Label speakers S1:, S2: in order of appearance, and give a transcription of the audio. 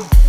S1: Ooh.